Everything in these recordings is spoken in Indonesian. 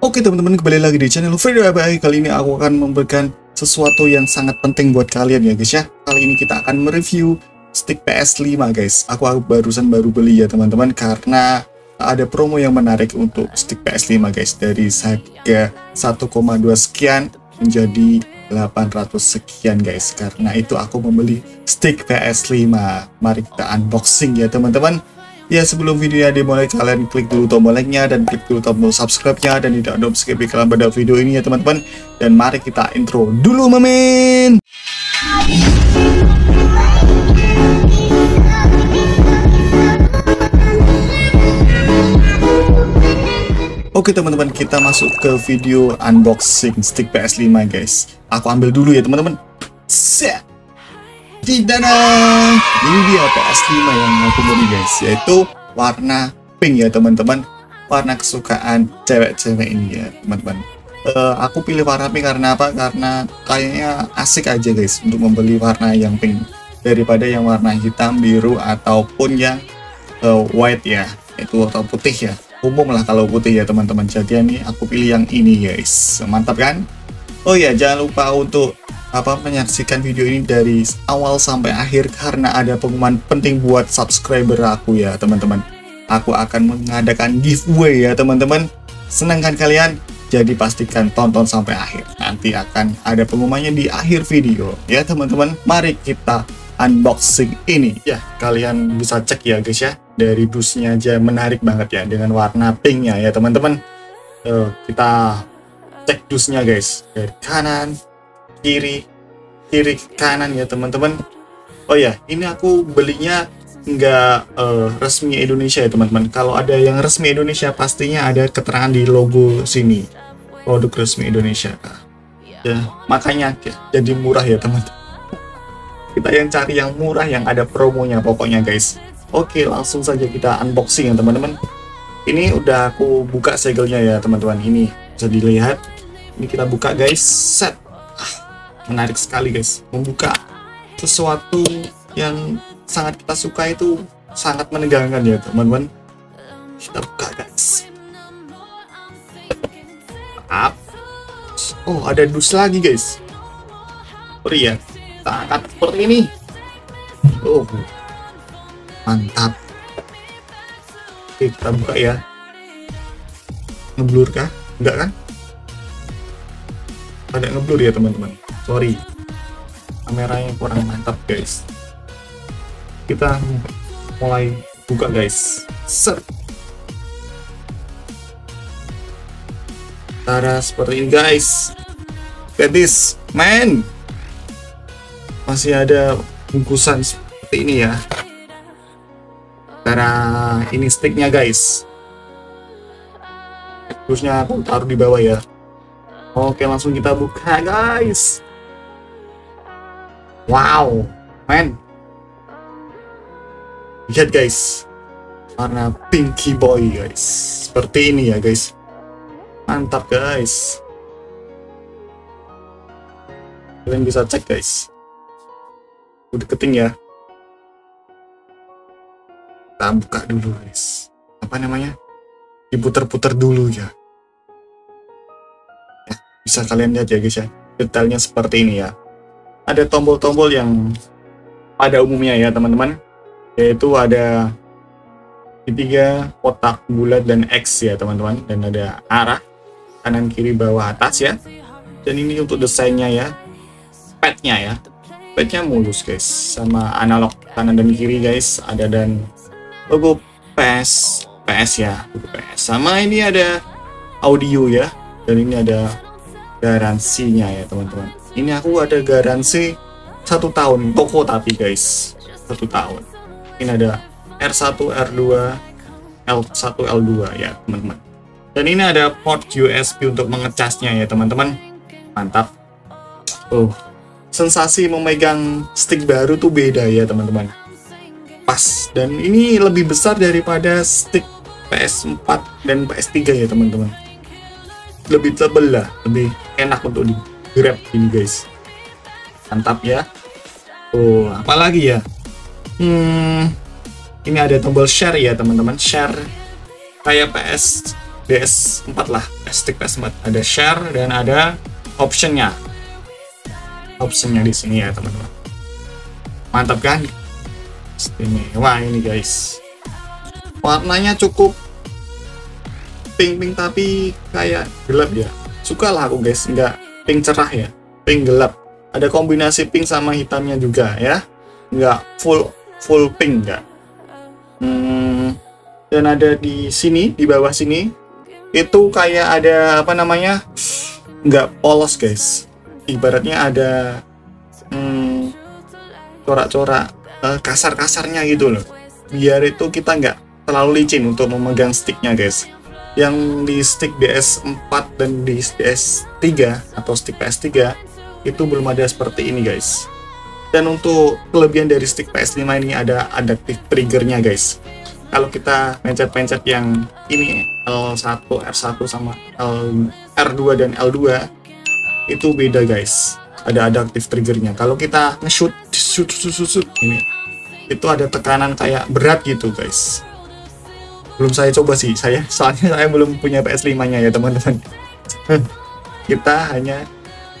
Oke teman-teman kembali lagi di channel Video ABI Kali ini aku akan memberikan sesuatu yang sangat penting buat kalian ya guys ya. Kali ini kita akan mereview stick PS5 guys. Aku barusan baru beli ya teman-teman Karena ada promo yang menarik untuk stick PS5 guys Dari harga 1,2 sekian menjadi 800 sekian guys. Karena itu aku membeli stick PS5 Mari kita unboxing ya teman-teman Ya sebelum videonya dimulai kalian klik dulu tombol like-nya dan klik dulu tombol subscribe-nya dan tidak ada skip kalian pada video ini ya teman-teman. Dan mari kita intro dulu mamen. Oke teman-teman kita masuk ke video unboxing stick PS5 guys. Aku ambil dulu ya teman-teman. Set. Tidak Ini dia PS5 yang aku beli guys, yaitu warna pink ya teman-teman. Warna kesukaan cewek-cewek ini ya teman-teman. Uh, aku pilih warna pink karena apa? Karena kayaknya asik aja guys untuk membeli warna yang pink daripada yang warna hitam, biru ataupun yang uh, white ya, itu atau putih ya. Umum lah kalau putih ya teman-teman. Jadi ini aku pilih yang ini guys. Mantap kan? Oh ya, jangan lupa untuk apa menyaksikan video ini dari awal sampai akhir karena ada pengumuman penting buat subscriber aku ya teman-teman. Aku akan mengadakan giveaway ya teman-teman. Senangkan kalian? Jadi pastikan tonton sampai akhir. Nanti akan ada pengumumannya di akhir video. Ya teman-teman mari kita unboxing ini. Ya kalian bisa cek ya guys ya. Dari dusnya aja menarik banget ya dengan warna pinknya ya teman-teman. Uh, kita cek dusnya guys. Dari kanan kiri kiri kanan ya teman-teman. Oh ya ini aku belinya nggak uh, resmi Indonesia ya teman-teman. Kalau ada yang resmi Indonesia pastinya ada keterangan di logo sini. Produk resmi Indonesia. Ya makanya jadi murah ya teman-teman. Kita yang cari yang murah yang ada promonya pokoknya guys. Oke langsung saja kita unboxing ya teman-teman. Ini udah aku buka segelnya ya teman-teman. Ini bisa dilihat. Ini kita buka guys. Set menarik sekali guys. Membuka sesuatu yang sangat kita suka itu sangat menegangkan ya teman-teman. Kita buka guys. Maaf. oh ada dus lagi guys. Oh iya kita angkat seperti ini. Oh. Mantap. Oke kita buka ya. Ngeblur kah enggak kan? Ada ngeblur ya teman-teman sorry. Kameranya kurang mantap guys. Kita mulai buka guys. Set. Tada seperti ini guys. This man. Masih ada bungkusan seperti ini ya. Cara ini sticknya guys. Terusnya aku taruh di bawah ya. Oke, langsung kita buka, guys. Wow, men. Lihat, guys. Warna pinky boy, guys. Seperti ini ya, guys. Mantap, guys. Kalian bisa cek, guys. Udah keting ya. Kita buka dulu, guys. Apa namanya? Diputer-puter dulu ya bisa kalian lihat ya guys ya detailnya seperti ini ya ada tombol-tombol yang pada umumnya ya teman-teman. Yaitu ada tiga kotak bulat dan X ya teman-teman. Dan ada arah kanan kiri bawah atas ya. Dan ini untuk desainnya ya. Padnya ya. Padnya mulus guys. Sama analog kanan dan kiri guys. Ada dan logo PS PS ya. Logo PS sama ini ada audio ya. Dan ini ada garansinya ya teman-teman ini aku ada garansi satu tahun toko tapi guys. Satu tahun. Ini ada R1 R2 L1 L2 ya teman-teman. Dan ini ada port USB untuk mengecasnya ya teman-teman. Mantap. Oh sensasi memegang stick baru tuh beda ya teman-teman. Pas. Dan ini lebih besar daripada stick PS4 dan PS3 ya teman-teman. Lebih tebel lah lebih enak untuk di grab ini guys. Mantap ya. Oh apalagi ya? Hmm ini ada tombol share ya teman-teman. Share kayak PS5 DS4 lah. Stick PS4 ada share dan ada optionnya. Optionnya di sini ya teman-teman. Mantap kan? Istimewa ini guys. Warnanya cukup pink-pink tapi kayak gelap ya. Suka lah aku guys. Nggak pink cerah ya. Pink gelap. Ada kombinasi pink sama hitamnya juga ya. Nggak full full pink nggak? Hmm, dan ada di sini di bawah sini itu kayak ada apa namanya nggak polos guys. Ibaratnya ada hmm, corak-corak uh, kasar-kasarnya gitu loh. Biar itu kita nggak terlalu licin untuk memegang sticknya guys yang di stick DS4 dan di DS3 atau stick PS3 itu belum ada seperti ini guys. Dan untuk kelebihan dari stick PS5 ini ada adaptive triggernya guys. Kalau kita pencet-pencet yang ini L1, R1 sama L, R2 dan L2 itu beda guys. Ada adaptive triggernya. Kalau kita nge-shoot shoot, shoot, shoot, shoot, ini itu ada tekanan kayak berat gitu guys belum saya coba sih saya soalnya saya belum punya PS5 nya ya teman-teman. Kita hanya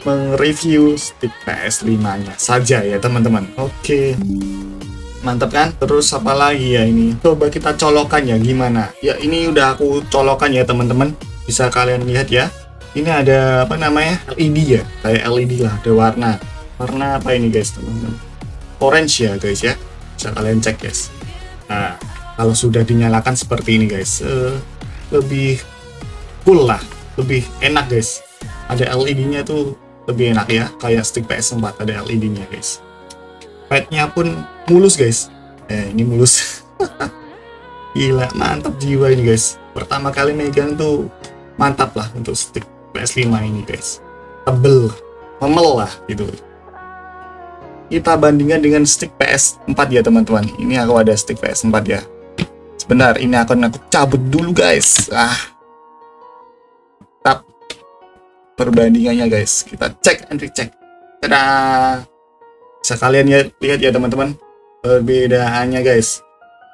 mereview stick PS5 nya saja ya teman-teman. Oke. Mantap kan? Terus apa lagi ya ini? Coba kita colokan ya gimana? Ya ini udah aku colokan ya teman-teman. Bisa kalian lihat ya. Ini ada apa namanya LED ya? Kayak LED lah ada warna. Warna apa ini guys teman-teman? Orange ya guys ya. Bisa kalian cek guys. Nah kalau sudah dinyalakan seperti ini guys uh, lebih cool lah lebih enak guys. Ada LED nya tuh lebih enak ya kayak stick PS4 ada LED nya guys. Padnya pun mulus guys. Eh ini mulus. Gila mantap jiwa ini guys. Pertama kali megang tuh mantap lah untuk stick PS5 ini guys. Tebel memel lah gitu. Kita bandingkan dengan stick PS4 ya teman-teman. Ini aku ada stick PS4 ya sebentar ini akan aku cabut dulu guys. Ah. Tap. Perbandingannya guys. Kita cek and recheck Tada! bisa kalian ya lihat ya teman-teman perbedaannya guys.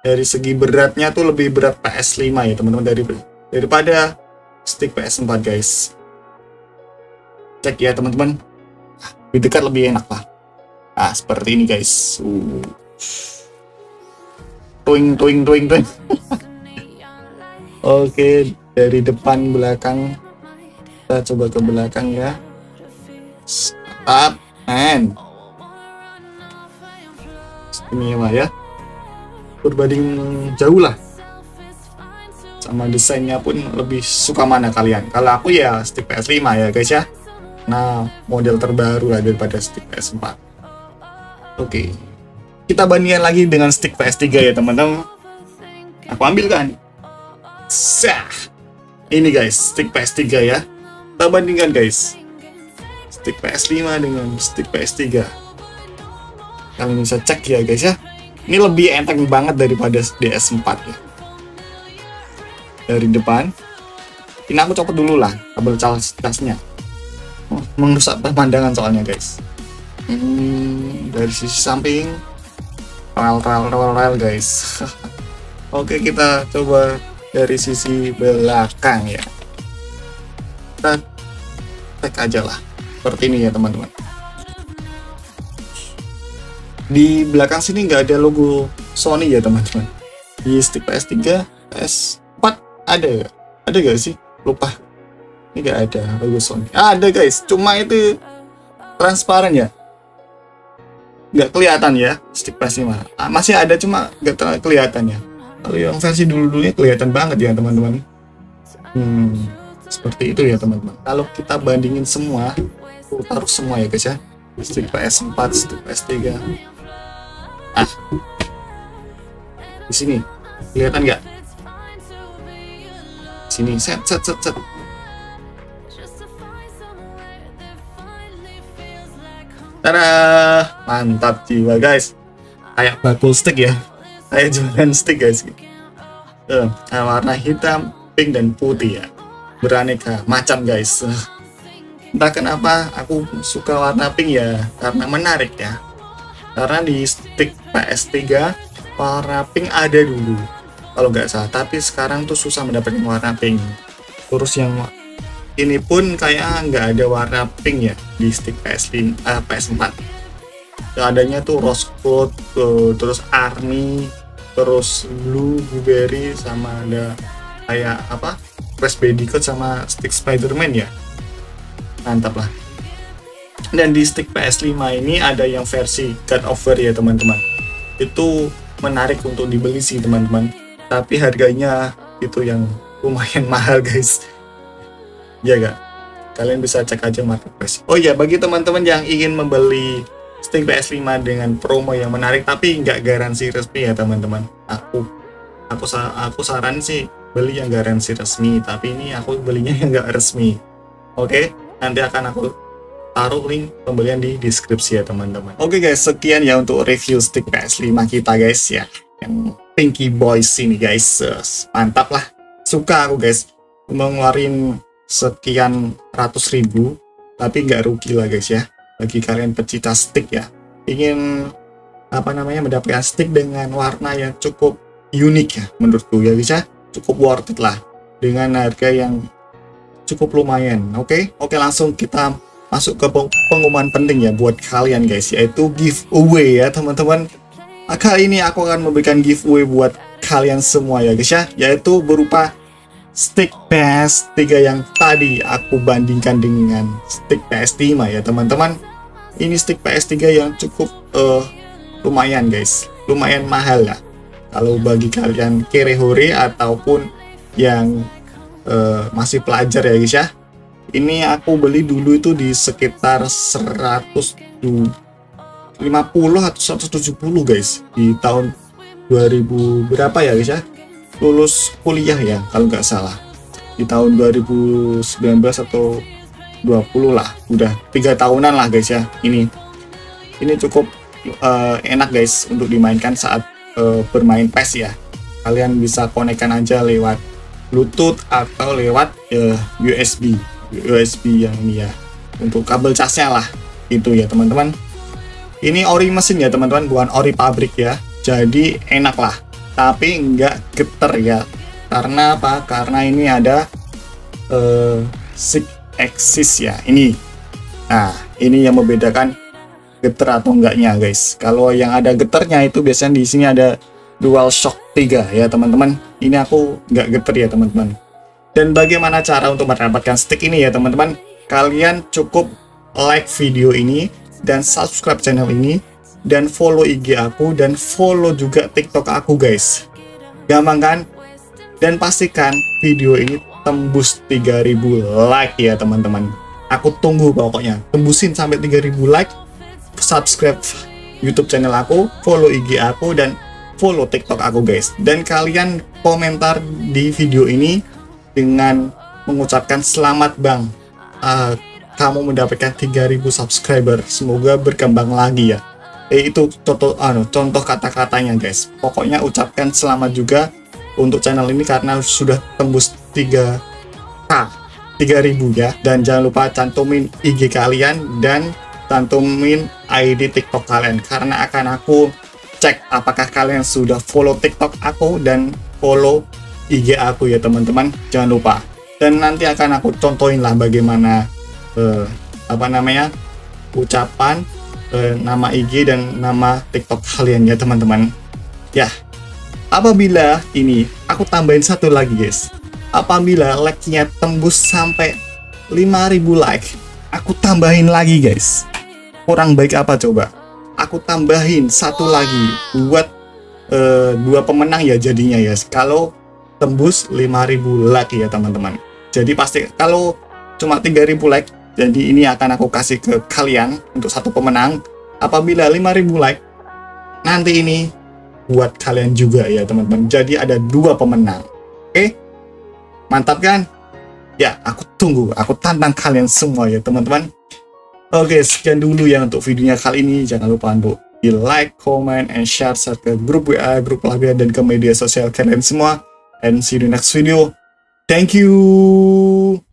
Dari segi beratnya tuh lebih berat PS5 ya teman-teman dari daripada stick PS4 guys. Cek ya teman-teman. Lebih dekat lebih enak lah. Nah seperti ini guys. Uh. Twing twing twing twing. Oke dari depan belakang. Kita coba ke belakang ya. Stop and ini mah ya. Berbanding jauh lah. Sama desainnya pun lebih suka mana kalian? Kalau aku ya stick PS5 ya guys ya. Nah model terbaru lah daripada stick PS4 oke kita bandingkan lagi dengan stick PS3 ya teman-teman. Aku ambil kan? Sah. Ini guys stick PS3 ya. Kita bandingkan guys. Stick PS5 dengan stick PS3 kalian bisa cek ya guys ya. Ini lebih enteng banget daripada DS4 ya. Dari depan. Ini aku copot dulu lah kabel casnya. Oh, merusak pemandangan soalnya guys. Hmm, dari sisi samping rel rel rel rel guys. Oke kita coba dari sisi belakang ya. Kita cek aja lah seperti ini ya teman-teman. Di belakang sini nggak ada logo Sony ya teman-teman. Di stick PS3 PS4 ada ada gak sih? Lupa. Ini nggak ada logo Sony. Ah, ada guys. Cuma itu transparan ya nggak kelihatan ya stick PS5 ah, masih ada cuma nggak kelihatan ya. Kalau yang versi dulu-dulunya kelihatan banget ya teman-teman. Hmm, seperti itu ya teman-teman. Kalau kita bandingin semua taruh semua ya guys ya. Stick PS4 stick PS3 ah. Di sini kelihatan nggak? Sini set set set set Tada! Mantap jiwa guys. Kayak bakul stick ya. Kayak jualan stick guys. Uh, warna hitam, pink dan putih ya. Beraneka macam guys. Entah kenapa aku suka warna pink ya karena menarik ya karena di stick PS3 warna pink ada dulu kalau nggak salah tapi sekarang tuh susah mendapatkan warna pink terus yang ini pun kayak nggak ada warna pink ya di stick PS5 uh, PS4 adanya tuh rose gold uh, terus army terus blue blueberry sama ada kayak apa Crash Bandicoot sama stick Spider-Man ya. Mantap lah. Dan di stick PS5 ini ada yang versi cut over ya teman-teman. Itu menarik untuk dibeli sih teman-teman. Tapi harganya itu yang lumayan mahal guys ya gak kalian bisa cek aja marketplace. Oh ya bagi teman-teman yang ingin membeli Steam PS5 dengan promo yang menarik tapi nggak garansi resmi ya teman-teman. Aku aku aku saran sih beli yang garansi resmi tapi ini aku belinya yang nggak resmi. Oke nanti akan aku taruh link pembelian di deskripsi ya teman-teman. Oke guys sekian ya untuk review stick PS5 kita guys ya. Yang Pinky Boys ini guys mantap lah. Suka aku guys mengeluarin sekian ratus ribu tapi nggak rugi lah guys ya bagi kalian pecinta stick ya. Ingin apa namanya mendapatkan stick dengan warna yang cukup unik ya menurutku ya bisa cukup worth it lah dengan harga yang cukup lumayan oke? Okay? oke okay, langsung kita masuk ke pengumuman penting ya buat kalian guys yaitu giveaway ya teman-teman. Kali ini aku akan memberikan giveaway buat kalian semua ya guys ya yaitu berupa stick PS3 yang tadi aku bandingkan dengan stick PS5 ya teman-teman. Ini stick PS3 yang cukup uh, lumayan guys. Lumayan mahal ya kalau bagi kalian kerehore ataupun yang uh, masih pelajar ya guys ya. Ini aku beli dulu itu di sekitar 150 atau 170 guys di tahun 2000 berapa ya guys ya lulus kuliah ya kalau nggak salah. Di tahun 2019 atau 20 lah. Udah tiga tahunan lah guys ya. Ini ini cukup uh, enak guys untuk dimainkan saat uh, bermain PES ya. Kalian bisa konekkan aja lewat Bluetooth atau lewat uh, eh, USB USB yang ini ya. Untuk kabel casnya lah itu ya teman-teman. Ini ori mesin ya teman-teman bukan ori pabrik ya. Jadi enak lah tapi nggak geter ya. Karena apa? Karena ini ada uh, six axis ya ini. Nah ini yang membedakan geter atau enggaknya guys. Kalau yang ada geternya itu biasanya di sini ada dual shock 3 ya teman-teman. Ini aku nggak geter ya teman-teman. Dan bagaimana cara untuk mendapatkan stick ini ya teman-teman? Kalian cukup like video ini dan subscribe channel ini dan follow IG aku dan follow juga TikTok aku guys. Gampang kan? Dan pastikan video ini tembus 3000 like ya teman-teman. Aku tunggu pokoknya. Tembusin sampai 3000 like, subscribe YouTube channel aku, follow IG aku dan follow TikTok aku guys. Dan kalian komentar di video ini dengan mengucapkan selamat bang. Uh, kamu mendapatkan 3000 subscriber. Semoga berkembang lagi ya eh, itu contoh anu, contoh kata-katanya guys. Pokoknya ucapkan selamat juga untuk channel ini karena sudah tembus 3k 3000 ya. Dan jangan lupa cantumin IG kalian dan cantumin ID TikTok kalian. Karena akan aku cek apakah kalian sudah follow TikTok aku dan follow IG aku ya teman-teman. Jangan lupa. Dan nanti akan aku contohin lah bagaimana eh, apa namanya ucapan eh, nama IG dan nama TikTok kalian ya teman-teman. Ya, apabila ini aku tambahin satu lagi guys. Apabila like-nya tembus sampai 5000 like, aku tambahin lagi guys. Kurang baik apa coba? Aku tambahin satu lagi buat eh, dua pemenang ya jadinya ya. Kalau tembus 5000 like ya teman-teman. Jadi pasti kalau cuma 3000 like jadi ini akan aku kasih ke kalian untuk satu pemenang. Apabila 5000 like, nanti ini buat kalian juga ya teman-teman. Jadi ada dua pemenang. Oke? Mantap kan? Ya, aku tunggu. Aku tantang kalian semua ya teman-teman. Oke, sekian dulu ya untuk videonya kali ini. Jangan lupa untuk di like, comment, and share ke grup WA, grup laga, dan ke media sosial kalian semua. And see you next video. Thank you.